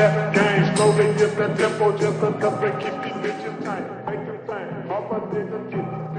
rap game. Slowly get the tempo, just a couple, keep these bitches tight. Make them sing, my nigga, get